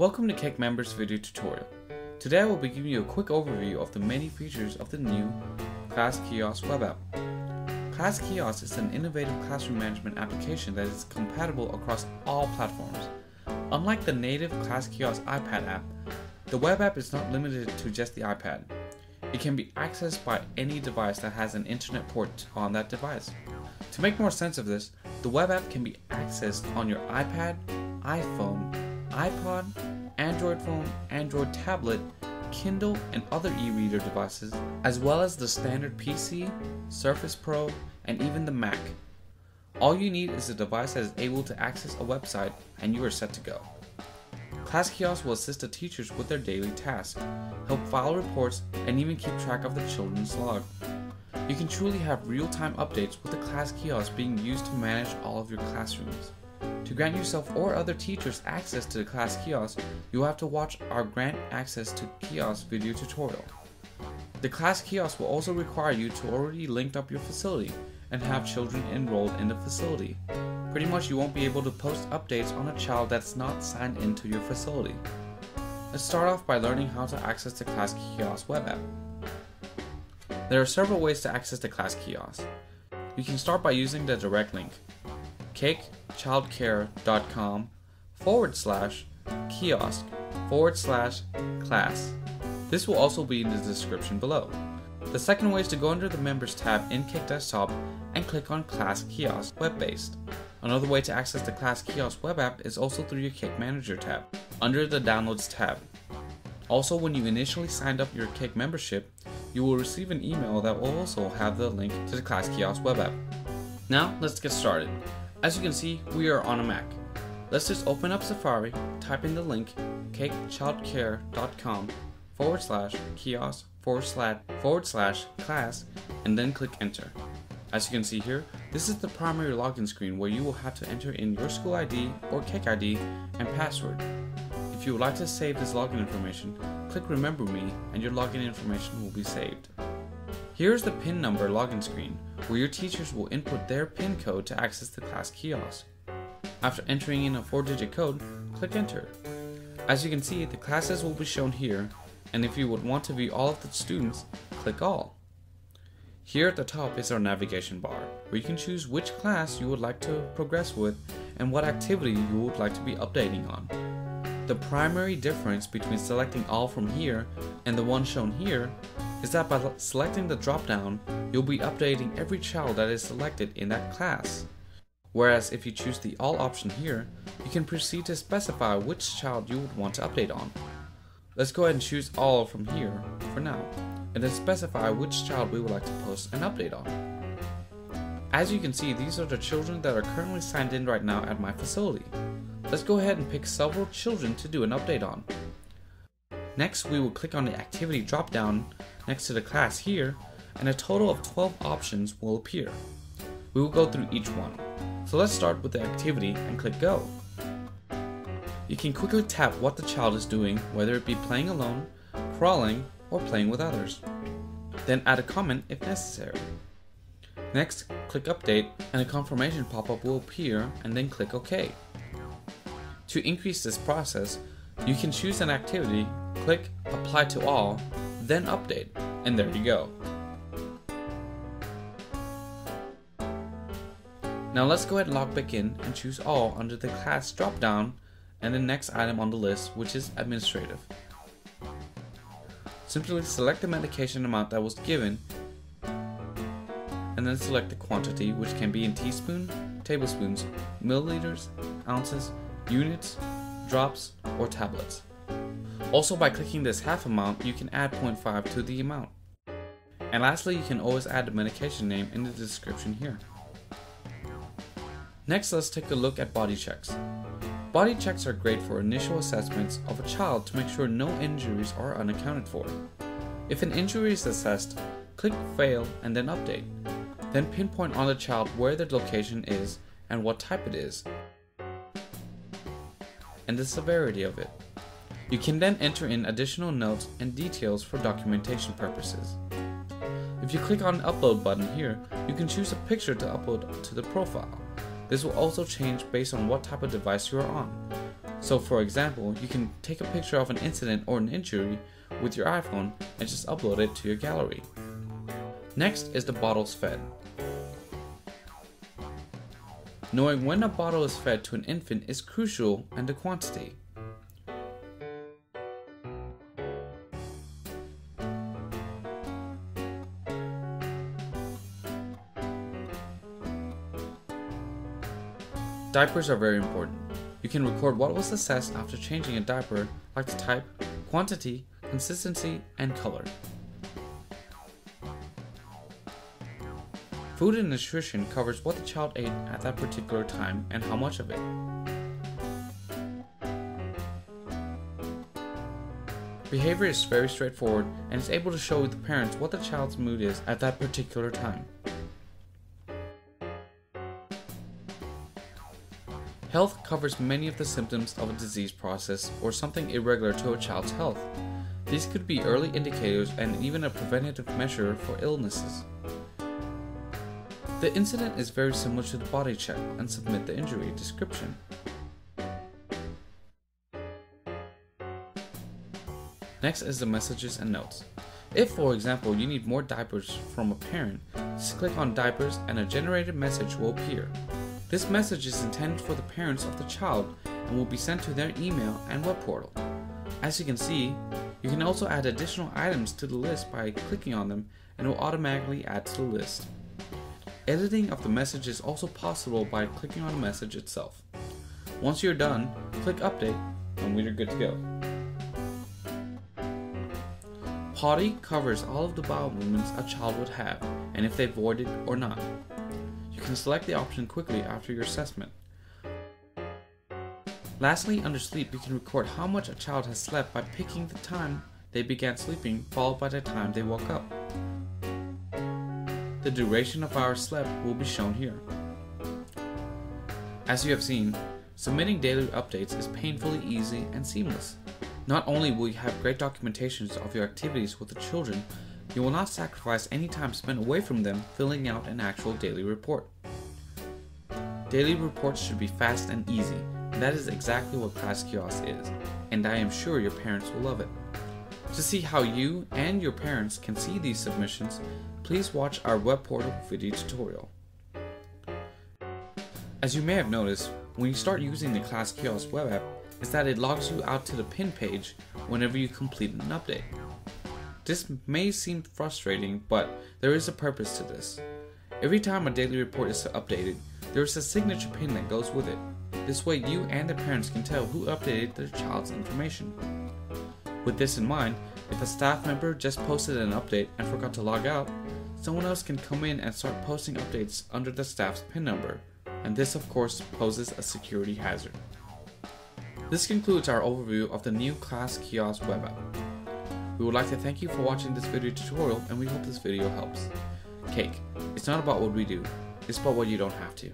Welcome to Cake Members video tutorial. Today I will be giving you a quick overview of the many features of the new Class Kiosk web app. Class Kiosk is an innovative classroom management application that is compatible across all platforms. Unlike the native Class Kiosk iPad app, the web app is not limited to just the iPad. It can be accessed by any device that has an internet port on that device. To make more sense of this, the web app can be accessed on your iPad, iPhone, iPod, Android phone, Android tablet, Kindle, and other e reader devices, as well as the standard PC, Surface Pro, and even the Mac. All you need is a device that is able to access a website, and you are set to go. Class Kiosk will assist the teachers with their daily tasks, help file reports, and even keep track of the children's log. You can truly have real time updates with the Class Kiosk being used to manage all of your classrooms. To grant yourself or other teachers access to the Class Kiosk, you will have to watch our Grant Access to Kiosk video tutorial. The Class Kiosk will also require you to already link up your facility and have children enrolled in the facility. Pretty much you won't be able to post updates on a child that's not signed into your facility. Let's start off by learning how to access the Class Kiosk web app. There are several ways to access the Class Kiosk. You can start by using the direct link, cakechildcare.com forward slash kiosk forward slash class. This will also be in the description below. The second way is to go under the Members tab in Cake Desktop and click on Class Kiosk Web Based. Another way to access the Class Kiosk web app is also through your Cake Manager tab, under the Downloads tab. Also, when you initially signed up your Cake membership, you will receive an email that will also have the link to the Class Kiosk web app. Now, let's get started. As you can see, we are on a Mac. Let's just open up Safari, type in the link cakechildcare.com forward slash kiosk forward slash forward slash class and then click enter. As you can see here, this is the primary login screen where you will have to enter in your school ID or Cake ID and password. If you would like to save this login information, click remember me and your login information will be saved. Here is the PIN number login screen where your teachers will input their PIN code to access the class kiosk. After entering in a 4 digit code, click enter. As you can see, the classes will be shown here, and if you would want to view all of the students, click all. Here at the top is our navigation bar, where you can choose which class you would like to progress with and what activity you would like to be updating on. The primary difference between selecting all from here and the one shown here is that by selecting the drop-down, you'll be updating every child that is selected in that class. Whereas if you choose the All option here, you can proceed to specify which child you would want to update on. Let's go ahead and choose All from here for now, and then specify which child we would like to post an update on. As you can see, these are the children that are currently signed in right now at my facility. Let's go ahead and pick several children to do an update on. Next, we will click on the activity drop-down next to the class here, and a total of 12 options will appear. We will go through each one. So let's start with the activity and click go. You can quickly tap what the child is doing, whether it be playing alone, crawling, or playing with others. Then add a comment if necessary. Next, click update and a confirmation pop-up will appear and then click OK. To increase this process, you can choose an activity, click apply to all, then update, and there you go. Now let's go ahead and log back in and choose all under the class drop-down and the next item on the list which is administrative. Simply select the medication amount that was given and then select the quantity which can be in teaspoon, tablespoons, milliliters, ounces, units, drops, or tablets. Also by clicking this half amount, you can add 0.5 to the amount. And lastly, you can always add the medication name in the description here. Next, let's take a look at body checks. Body checks are great for initial assessments of a child to make sure no injuries are unaccounted for. If an injury is assessed, click Fail and then Update. Then pinpoint on the child where the location is and what type it is, and the severity of it. You can then enter in additional notes and details for documentation purposes. If you click on Upload button here, you can choose a picture to upload to the profile. This will also change based on what type of device you are on. So for example, you can take a picture of an incident or an injury with your iPhone and just upload it to your gallery. Next is the bottles fed. Knowing when a bottle is fed to an infant is crucial and the quantity. Diapers are very important. You can record what was assessed after changing a diaper, like the type, quantity, consistency, and color. Food and nutrition covers what the child ate at that particular time and how much of it. Behavior is very straightforward and is able to show the parents what the child's mood is at that particular time. Health covers many of the symptoms of a disease process or something irregular to a child's health. These could be early indicators and even a preventative measure for illnesses. The incident is very similar to the body check and submit the injury description. Next is the messages and notes. If, for example, you need more diapers from a parent, just click on diapers and a generated message will appear. This message is intended for the parents of the child and will be sent to their email and web portal. As you can see, you can also add additional items to the list by clicking on them and it will automatically add to the list. Editing of the message is also possible by clicking on the message itself. Once you're done, click update and we're good to go. Potty covers all of the bowel movements a child would have and if they voided or not. Can select the option quickly after your assessment. Lastly, under sleep, you can record how much a child has slept by picking the time they began sleeping followed by the time they woke up. The duration of our slept will be shown here. As you have seen, submitting daily updates is painfully easy and seamless. Not only will you have great documentations of your activities with the children, you will not sacrifice any time spent away from them filling out an actual daily report. Daily reports should be fast and easy, and that is exactly what Class Kiosk is, and I am sure your parents will love it. To see how you and your parents can see these submissions, please watch our web portal video tutorial. As you may have noticed, when you start using the Class Kiosk web app, is that it logs you out to the pin page whenever you complete an update. This may seem frustrating, but there is a purpose to this. Every time a daily report is updated, there is a signature pin that goes with it. This way you and the parents can tell who updated their child's information. With this in mind, if a staff member just posted an update and forgot to log out, someone else can come in and start posting updates under the staff's PIN number, and this of course poses a security hazard. This concludes our overview of the new Class Kiosk web app. We would like to thank you for watching this video tutorial and we hope this video helps. Cake, it's not about what we do, it's about what you don't have to.